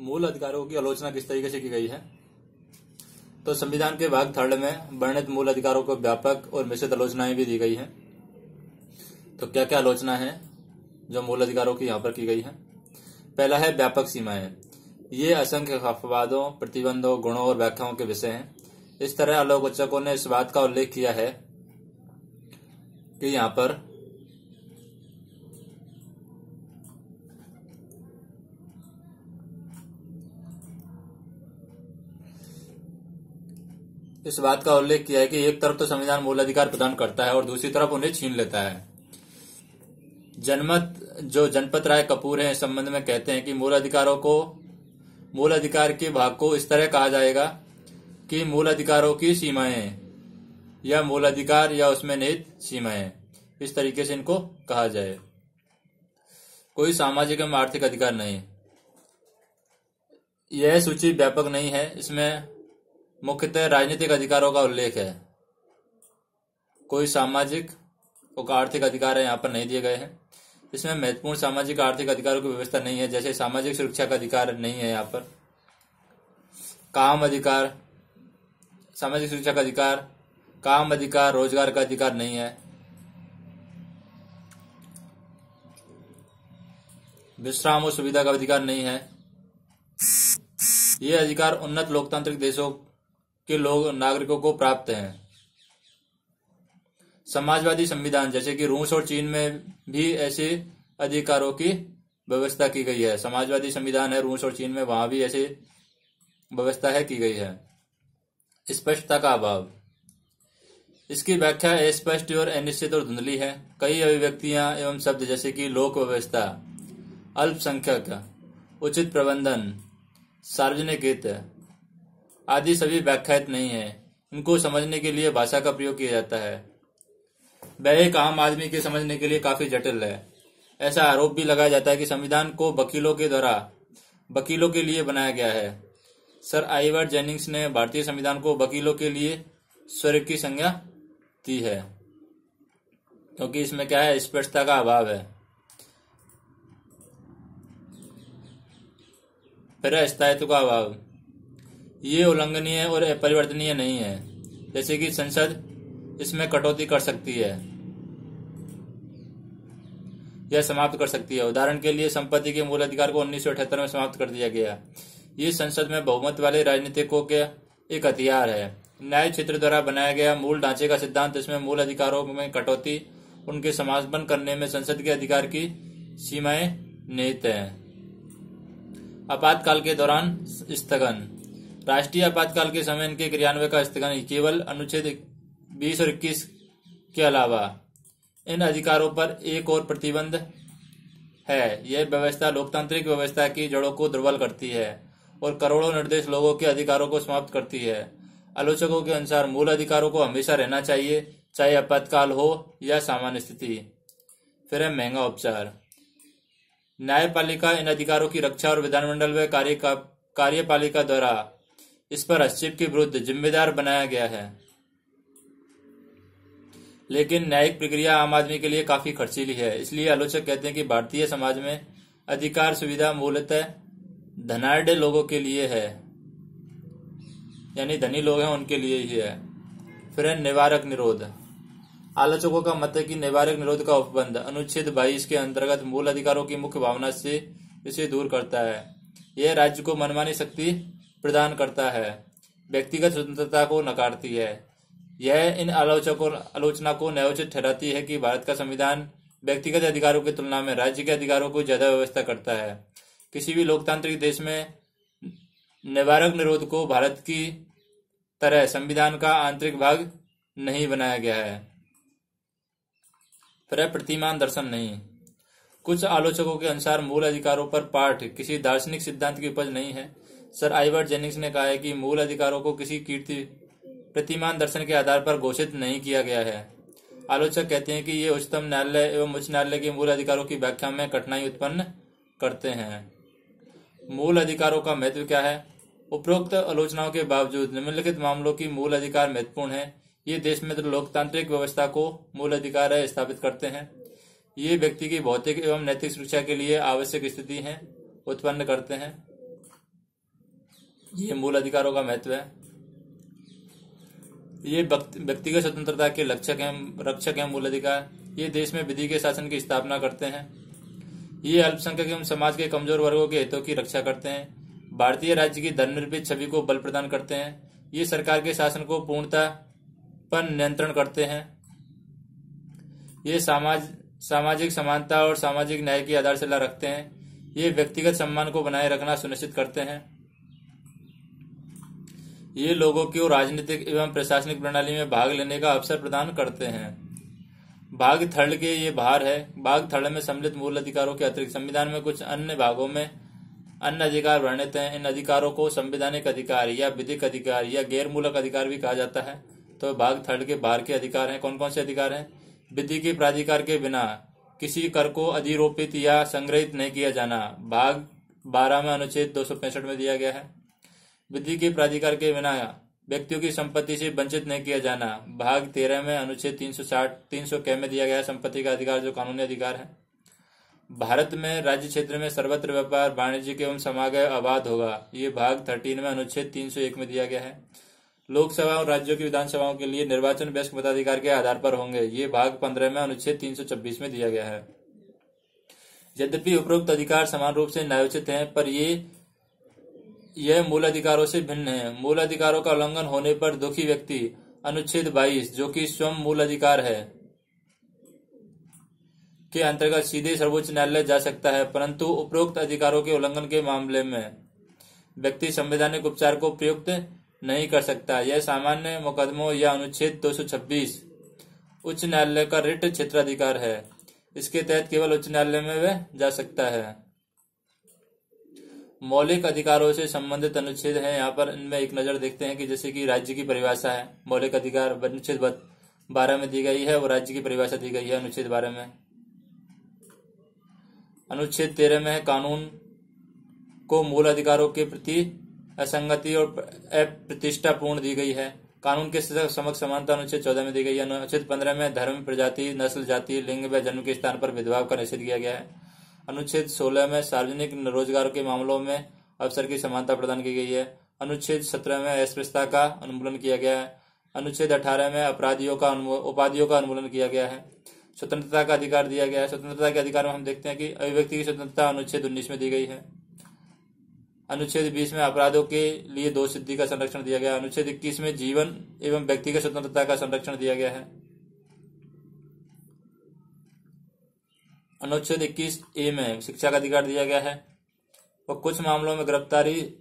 मूल अधिकारों की आलोचना किस तरीके से की गई है? तो संविधान के भाग थर्ड में वर्णित मूल अधिकारों को व्यापक और मिश्रित आलोचनाएँ भी दी गई हैं। तो क्या क्या आलोचना है जो मूल अधिकारों की यहाँ पर की गई है? पहला है व्यापक सीमाएँ। ये असंख्य अपवादों प्रतिबंधों, गुणों और व्याख्याओं के विषय हैं। इस तरह आलोचकों ने इस बात का उल्लेख किया है कि यहाँ पर इस बात का उल्लेख किया है कि एक तरफ़ तो संविधान मूल अधिकार प्रदान करता है और दूसरी तरफ़ उन्हें छीन लेता है। जनमत, जो जनपत राय कपूर है, इस संबंध में कहते हैं कि मूल अधिकारों को, मूल अधिकार के भाग को इस तरह कहा जाएगा कि मूल अधिकारों की सीमाएँ या मूल अधिकार या उसमें निहित सीमाएँ इस तरीके से इनको कहा जाए। कोई सामाजिक एवं आर्थिक अधिकार नहीं। यह सूची व्यापक नहीं है। इसमें मुख्यतः राजनीतिक अधिकारों का उल्लेख है। कोई सामाजिक और आर्थिक अधिकार यहाँ पर नहीं दिए गए हैं। इसमें महत्वपूर्ण सामाजिक आर्थिक अधिकारों की व्यवस्था नहीं है, जैसे सामाजिक सुरक्षा का अधिकार नहीं है यहाँ पर। काम अधिकार, सामाजिक सुरक्षा का अधिकार, काम अधिकार, रोज़गार का अधिकार नहीं है। विश्राम और सुविधा का अधिकार नहीं है। ये अधिकार उन्नत लोकतांत्रिक देशों के लोग नागरिकों को प्राप्त हैं। समाजवादी संविधान, जैसे कि रूस और चीन में भी ऐसे अधिकारों की व्यवस्था की गई है। समाजवादी संविधान है, रूस और चीन में वहाँ भी ऐसी व्यवस्था है की गई है। स्पष्टता का अभाव। इसकी व्याख्या स्पष्ट और अनिश्चित और धुंधली है। कई अभिव्यक्तियाँ एवं शब्द, जैसे कि लोक व्यवस्था, अल्पसंख्यक, उचित प्रबंधन, सार्वजनिक हित आदि सभी व्याख्यात नहीं है। इनको समझने के लिए भाषा का प्रयोग किया जाता है। वह एक आम आदमी के समझने के लिए काफ़ी जटिल है। ऐसा आरोप भी लगाया जाता है कि संविधान को वकीलों के द्वारा, वकीलों के लिए बनाया गया है। सर आईवर जेनिंग्स ने भारतीय संविधान को वकीलों के लिए स्वर्ग की संज्ञा दी है। क्योंकि तो इसमें क्या है? स्पष्टता का अभाव है। फिर स्थायित्व का अभाव। ये उल्लंघनीय और अपरिवर्तनीय नहीं है। जैसे कि संसद इसमें कटौती कर सकती है। यह समाप्त कर सकती है। उदाहरण के लिए संपत्ति के मूल अधिकार को उन्नीस सौ अठहत्तर में समाप्त कर दिया गया। ये संसद में बहुमत वाले राजनीतिकों के एक हथियार है। न्याय क्षेत्र द्वारा बनाया गया मूल ढांचे का सिद्धांत इसमें मूल अधिकारों में कटौती, उनके समापन करने में संसद के अधिकार की सीमाएँ निहित है। आपातकाल के दौरान स्थगन। राष्ट्रीय आपातकाल के समय इनके क्रियान्वय का स्थगन केवल अनुच्छेद 20 और 21 के अलावा इन अधिकारों पर एक और प्रतिबंध है। यह व्यवस्था लोकतांत्रिक व्यवस्था की जड़ों को दुर्बल करती है और करोड़ों निर्देश लोगों के अधिकारों को समाप्त करती है। आलोचकों के अनुसार मूल अधिकारों को हमेशा रहना चाहिए, चाहे आपातकाल हो या सामान्य स्थिति। फिर है महँगा उपचार। न्यायपालिका इन अधिकारों की रक्षा और विधानमंडल व कार्य कार्यपालिका द्वारा इस पर हस्तक्षेप के विरुद्ध जिम्मेदार बनाया गया है। लेकिन न्यायिक प्रक्रिया आम आदमी के लिए काफ़ी खर्चीली है। इसलिए आलोचक कहते हैं कि भारतीय समाज में अधिकार सुविधा मूलतः धनाढ़ लोगों के लिए है। यानी धनी लोग हैं, उनके लिए ही है। फिर है निवारक निरोध। आलोचकों का मत है कि निवारक निरोध का उपबंध अनुच्छेद 22 के अंतर्गत मूल अधिकारों की मुख्य भावना से इसे दूर करता है। यह राज्य को मनमानी शक्ति प्रदान करता है। व्यक्तिगत स्वतंत्रता को नकारती है। यह इन आलोचकों, आलोचना को न्यायोचित ठहराती है कि भारत का संविधान व्यक्तिगत अधिकारों की तुलना में राज्य के अधिकारों को ज़्यादा व्यवस्था करता है। किसी भी लोकतांत्रिक देश में निवारक निरोध को भारत की तरह संविधान का आंतरिक भाग नहीं बनाया गया है। प्रतिमान दर्शन नहीं। कुछ आलोचकों के अनुसार मूल अधिकारों पर पाठ किसी दार्शनिक सिद्धांत की उपज नहीं है। सर आइवर जेनिंग्स ने कहा है कि मूल अधिकारों को किसी कीर्ति, प्रतिमान दर्शन के आधार पर घोषित नहीं किया गया है। आलोचक कहते हैं कि ये उच्चतम न्यायालय एवं उच्च न्यायालय के मूल अधिकारों की व्याख्या में कठिनाई उत्पन्न करते हैं। मूल अधिकारों का महत्व क्या है? उपरोक्त आलोचनाओं के बावजूद निम्नलिखित मामलों की मूल अधिकार महत्वपूर्ण है। ये देश में लोकतांत्रिक व्यवस्था को मूल अधिकार स्थापित करते हैं। ये व्यक्ति की भौतिक एवं नैतिक सुरक्षा के लिए आवश्यक स्थिति है, उत्पन्न करते हैं। ये मूल अधिकारों का महत्व है। ये व्यक्तिगत स्वतंत्रता के लक्षक हैं, रक्षक हैं मूल अधिकार। ये देश में विधि के शासन की स्थापना करते हैं। ये अल्पसंख्यक एवं समाज के कमज़ोर वर्गों के हितों की रक्षा करते हैं। भारतीय राज्य की धर्मनिरपेक्ष छवि को बल प्रदान करते हैं। ये सरकार के शासन को पूर्णता पर नियंत्रण करते हैं। ये समाज, सामाजिक समानता और सामाजिक न्याय की आधारशिला रखते हैं। ये व्यक्तिगत सम्मान को बनाए रखना सुनिश्चित करते हैं। ये लोगों को राजनीतिक एवं प्रशासनिक प्रणाली में भाग लेने का अवसर प्रदान करते हैं। भाग थर्ड के ये भार है। भाग थर्ड में सम्मिलित मूल अधिकारों के अतिरिक्त संविधान में कुछ अन्य भागों में अन्य अधिकार वर्णित हैं। इन अधिकारों को संवैधानिक अधिकार या विधिक अधिकार या गैर मूलक अधिकार भी कहा जाता है। तो भाग थर्ड के बाहर के अधिकार हैं। कौन कौन से अधिकार हैं? विधि के प्राधिकार के बिना किसी कर को अधिरोपित या संग्रहित नहीं किया जाना। भाग बारह में अनुच्छेद दो सौ पैंसठ में दिया गया है। विधि के प्राधिकार के बिना व्यक्तियों की संपत्ति से वंचित नहीं किया जाना। भाग तेरह में अनुच्छेद तीन सौ साठ, तीन सौ में दिया गया संपत्ति का अधिकार जो कानूनी अधिकार है। भारत में राज्य क्षेत्र में सर्वत्र व्यापार, वाणिज्य एवं समागय आबाद होगा। ये भाग थर्टीन में अनुच्छेद तीन सौ एक में दिया गया है। लोकसभा और राज्यों की विधानसभाओं के लिए निर्वाचन व्यस्क मताधिकार के आधार पर होंगे। ये भाग पंद्रह में अनुच्छेद तीन सौ छब्बीस में दिया गया है। यद्यपि उपरोक्त अधिकार समान रूप से न्यायोचित हैं, पर ये यह मूल अधिकारों से भिन्न है। मूल अधिकारों का उल्लंघन होने पर दुखी व्यक्ति, अनुच्छेद 22 जो कि स्वयं मूल अधिकार है, के अंतर्गत सीधे सर्वोच्च न्यायालय जा सकता है, परंतु उपरोक्त अधिकारों के उल्लंघन के मामले में व्यक्ति संवैधानिक उपचार को प्रयुक्त नहीं कर सकता। यह सामान्य मुकदमों या अनुच्छेद 226 उच्च न्यायालय का रिट क्षेत्राधिकार है। इसके तहत केवल उच्च न्यायालय में वह जा सकता है। मौलिक अधिकारों से संबंधित अनुच्छेद है। यहाँ पर इनमें एक नज़र देखते हैं कि जैसे कि राज्य की परिभाषा है, मौलिक अधिकार अनुच्छेद बारह में दी गई है और राज्य की परिभाषा दी गई है अनुच्छेद बारह में। अनुच्छेद तेरह में है कानून को मूल अधिकारों के प्रति असंगति और अप्रतिष्ठा पूर्ण दी गई है। कानून के समक्ष समानता अनुच्छेद चौदह में दी गई है। अनुच्छेद पंद्रह में धर्म, प्रजाति, नस्ल, जाति, लिंग व जन्म के स्थान पर भेदभाव का निषेध किया गया है। अनुच्छेद 16 में सार्वजनिक रोज़गार के मामलों में अवसर की समानता प्रदान की गई है। अनुच्छेद 17 में अस्पृश्यता का अनुमूलन किया गया है। अनुच्छेद 18 में अपराधियों का उपाधियों का अनुमूलन किया गया है। स्वतंत्रता का अधिकार दिया गया है। स्वतंत्रता के अधिकार में हम देखते हैं कि अभिव्यक्ति की स्वतंत्रता अनुच्छेद उन्नीस में दी गई है। अनुच्छेद बीस में अपराधों के लिए दो सिद्धि का संरक्षण दिया गया अनुच्छेद इक्कीस में जीवन एवं व्यक्तिगत स्वतंत्रता का संरक्षण दिया गया है। अनुच्छेद इक्कीस ए में शिक्षा का अधिकार दिया गया है और कुछ मामलों में गिरफ्तारी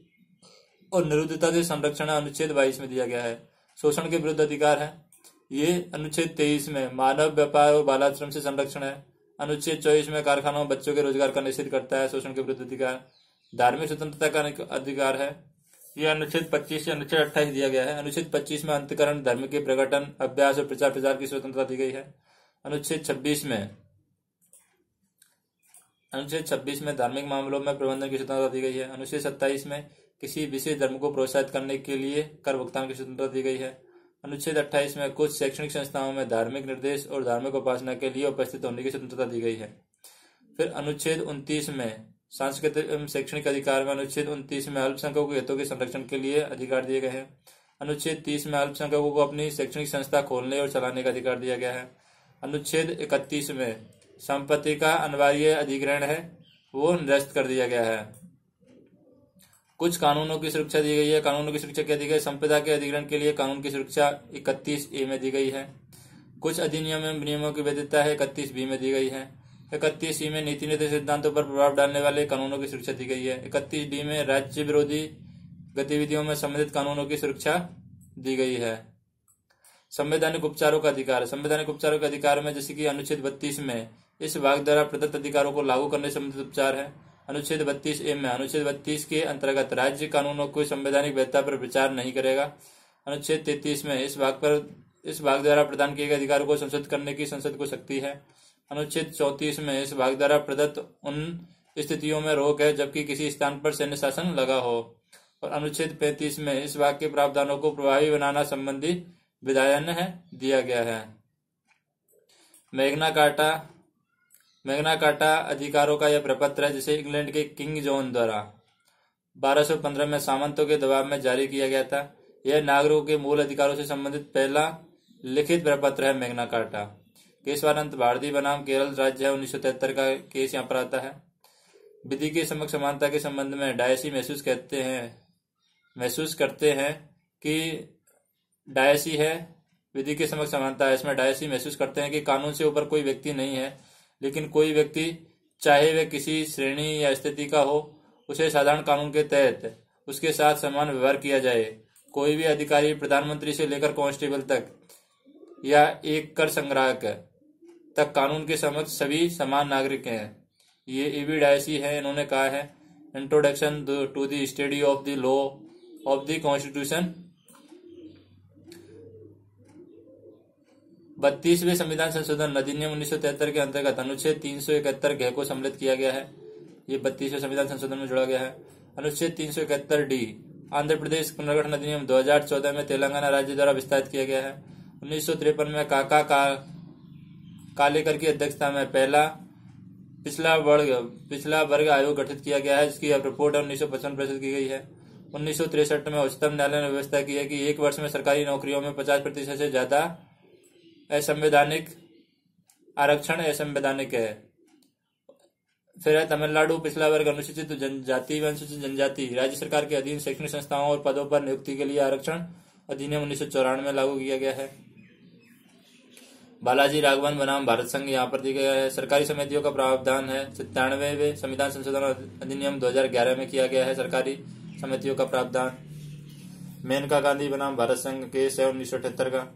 और निरुद्धता से संरक्षण अनुच्छेद बाईस में दिया गया है। शोषण के विरुद्ध अधिकार है। ये अनुच्छेद तेईस में मानव, व्यापार और बालाश्रम से संरक्षण है। अनुच्छेद चौबीस में कारखानों में बच्चों के रोज़गार का निषेध करता है। शोषण के विरुद्ध अधिकार। धार्मिक स्वतंत्रता का अधिकार है। यह अनुच्छेद 25 से अनुच्छेद 28 दिया गया है। अनुच्छेद 25 में अंतकरण, धर्म के प्रकटन, अभ्यास और प्रचार प्रचार की स्वतंत्रता दी गई है। अनुच्छेद 26 में अनुच्छेद 26 में धार्मिक मामलों में प्रबंधन की स्वतंत्रता दी गई है। अनुच्छेद 27 में किसी विशेष धर्म को प्रोत्साहित करने के लिए कर भुगतान की स्वतंत्रता दी गई है। अनुच्छेद 28 में कुछ शैक्षणिक संस्थाओं में धार्मिक निर्देश और धार्मिक उपासना के लिए उपस्थित होने की स्वतंत्रता दी गई है। फिर अनुच्छेद उनतीस में सांस्कृतिक एवं शैक्षणिक अधिकार में अनुच्छेद उनतीस में अल्पसंख्यकों के हितों के संरक्षण के लिए अधिकार दिए गए हैं। अनुच्छेद तीस में अल्पसंख्यकों को अपनी शैक्षणिक संस्था खोलने और चलाने का अधिकार दिया गया है। अनुच्छेद इकतीस में संपत्ति का अनिवार्य अधिग्रहण है, वो निरस्त कर दिया गया है। कुछ कानूनों की सुरक्षा दी गई है। कानूनों की सुरक्षा क्या दी गई? संपदा के अधिग्रहण के लिए कानून की सुरक्षा इकतीस ए में दी गई है। कुछ अधिनियम एवं नियमों की वैधता है, इकतीस बी में दी गई है। इकतीस सी में नीति नीति सिद्धांतों पर प्रभाव डालने वाले कानूनों की सुरक्षा दी गई है। इकतीस डी में राज्य विरोधी गतिविधियों में संबंधित कानूनों की सुरक्षा दी गई है। संवैधानिक उपचारों का अधिकार। संवैधानिक उपचारों के अधिकार में जैसे कि अनुच्छेद बत्तीस में इस विभाग द्वारा प्रदत्त अधिकारों को लागू करने संबंधित उपचार है। अनुच्छेद बत्तीस एम में अनुच्छेद बत्तीस के अंतर्गत राज्य कानूनों को संवैधानिक वैधता पर विचार नहीं करेगा। अनुच्छेद तैतीस में इस भाग पर, इस भाग द्वारा प्रदान किए गए अधिकारों को संशोधित करने की संसद को शक्ति है। अनुच्छेद चौतीस में इस भाग द्वारा प्रदत्त उन स्थितियों में रोक है जबकि किसी स्थान पर सैन्य शासन लगा हो। और अनुच्छेद पैंतीस में इस भाग के प्रावधानों को प्रभावी बनाना संबंधी विधायन है, दिया गया है। मेघना काटा मैग्ना कार्टा अधिकारों का यह प्रपत्र है, जिसे इंग्लैंड के किंग जॉन द्वारा 1215 में सामंतों के दबाव में जारी किया गया था। यह नागरिकों के मूल अधिकारों से संबंधित पहला लिखित प्रपत्र है मैग्ना कार्टा केशवानंद भारतीय बनाम केरल राज्य है, उन्नीस सौ तिहत्तर का केस यहाँ पर आता है। विधि के समक्ष समानता के संबंध में डायसी महसूस कहते हैं, महसूस करते हैं कि डायसी है, विधि के समक्ष समानता है। इसमें डायसी महसूस करते हैं कि कानून से ऊपर कोई व्यक्ति नहीं है। लेकिन कोई व्यक्ति, चाहे वह किसी श्रेणी या स्थिति का हो, उसे साधारण कानून के तहत उसके साथ समान व्यवहार किया जाए। कोई भी अधिकारी प्रधानमंत्री से लेकर कांस्टेबल तक या एक कर संग्राहक तक कानून के समक्ष सभी समान नागरिक हैं। ये ईवी डायसी है, इन्होंने कहा है introduction to the study of the law of the constitution बत्तीसवें संविधान संशोधन अधिनियम उन्नीस सौ तिहत्तर के अंतर्गत अनुच्छेद तीन सौ इकहत्तर को सम्मिलित किया गया है। ये बत्तीसवें संविधान संशोधन में जोड़ा गया है। अनुच्छेद तीन सौ इकहत्तर डी, आंध्र प्रदेश पुनर्गठन अधिनियम 2014 में तेलंगाना राज्य द्वारा विस्तारित किया गया है। उन्नीस सौ तिरपन में काका का, कालेकर की अध्यक्षता में पहला, पिछला वर्ग पिछला वर्ग आयोग गठित किया गया है, जिसकी अब रिपोर्ट उन्नीस सौ प्रस्तुत की गई है। उन्नीस में उच्चतम न्यायालय ने व्यवस्था की है कि एक वर्ष में सरकारी नौकरियों में पचास प्रतिशत से ज़्यादा असंवैधानिक आरक्षण असंवैधानिक है। फिर है तमिलनाडु, पिछला वर्ग, अनुसूचित जनजाति व अनुसूचित जनजाति। राज्य सरकार के अधीन शैक्षणिक संस्थाओं और पदों पर नियुक्ति के लिए आरक्षण अधिनियम उन्नीस में लागू किया गया है। बालाजी राघवन बनाम भारत संघ यहाँ पर दिया गया है। सरकारी समितियों का प्रावधान है। सत्तानवे संविधान संशोधन अधिनियम 2011 में किया गया है सरकारी समितियों का प्रावधान। मेनका गांधी बनाम भारत संघ केस है उन्नीस सौ अठहत्तर का।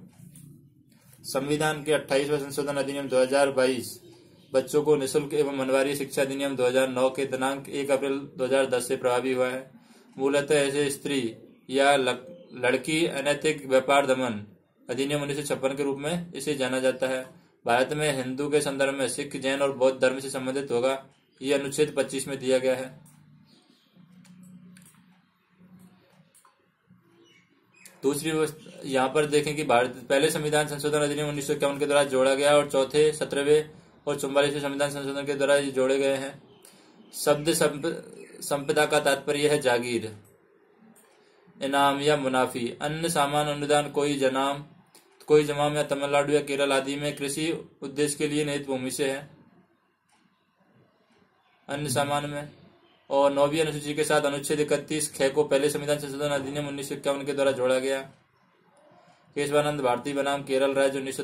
संविधान के अट्ठाईसवें संशोधन अधिनियम 2022 बच्चों को निशुल्क एवं मनवारी शिक्षा अधिनियम 2009 के दिनांक 1 अप्रैल 2010 से प्रभावी हुआ है। मूलतः ऐसे स्त्री या लड़की अनैतिक व्यापार दमन अधिनियम उन्नीस सौ छप्पन के रूप में इसे जाना जाता है। भारत में हिंदू के संदर्भ में सिख, जैन और बौद्ध धर्म से संबंधित होगा। ये अनुच्छेद 25 में दिया गया है। दूसरी यहाँ पर देखें कि भारत पहले संविधान संशोधन अधिनियम उन्नीस के द्वारा जोड़ा गया और चौथे, सत्रहवें और चौवालीसवें संविधान संशोधन के द्वारा जोड़े गए हैं। शब्द संपदा का तात्पर्य है जागीर, इनाम या मुनाफी, अन्य सामान अनुदान, कोई जनाम, कोई जमाम या तमिलनाडु या केरल आदि में कृषि उद्देश्य के लिए निहित भूमि से है। अन्य सामान में और नौवीं अनुसूची के साथ अनुच्छेद इकतीस ख को पहले संविधान संशोधन अधिनियम उन्नीस के द्वारा जोड़ा गया। केशवानंद भारती बनाम केरल राज्य उन्नीस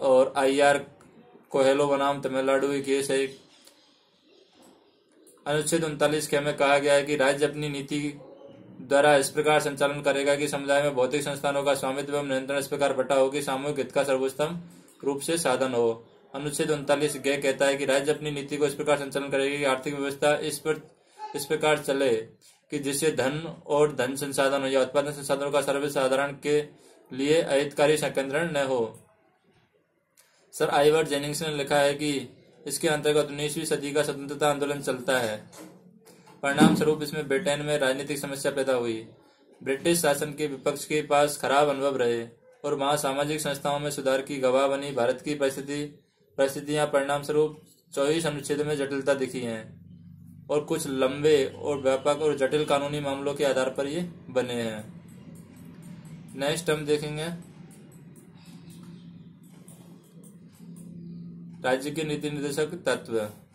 और आई आर कोहेलो बनाम तमिलनाडु की केस है। अनुच्छेद उनतालीस ख में कहा गया है कि राज्य अपनी नीति द्वारा इस प्रकार संचालन करेगा कि समुदाय में भौतिक संस्थानों का स्वामित्व एवं नियंत्रण इस प्रकार बटा हो कि सामूहिक हित का सर्वोत्तम रूप से साधन हो। अनुच्छेद उनतालीस गय कहता है कि राज्य अपनी नीति को इस प्रकार संचालन करेगी कि आर्थिक व्यवस्था इस पर, इस प्रकार चले कि जिससे धन और धन संसाधन या उत्पादन संसाधनों का सर्वसाधारण के लिए अहितकारी संकेंद्रण न हो। सर आईवर जेनिंग्स ने लिखा है कि इसके अंतर्गत उन्नीसवीं सदी का स्वतंत्रता आंदोलन चलता है। परिणाम स्वरूप इसमें ब्रिटेन में राजनीतिक समस्या पैदा हुई। ब्रिटिश शासन के विपक्ष के पास खराब अनुभव रहे और वहाँ सामाजिक संस्थाओं में सुधार की गवाह बनी भारत की परिस्थिति परिस्थितियाँ परिणाम स्वरूप चौबीस अनुच्छेद में जटिलता दिखी है और कुछ लंबे और व्यापक और जटिल कानूनी मामलों के आधार पर ये बने हैं। नेक्स्ट हम देखेंगे। राज्य के नीति निर्देशक तत्व।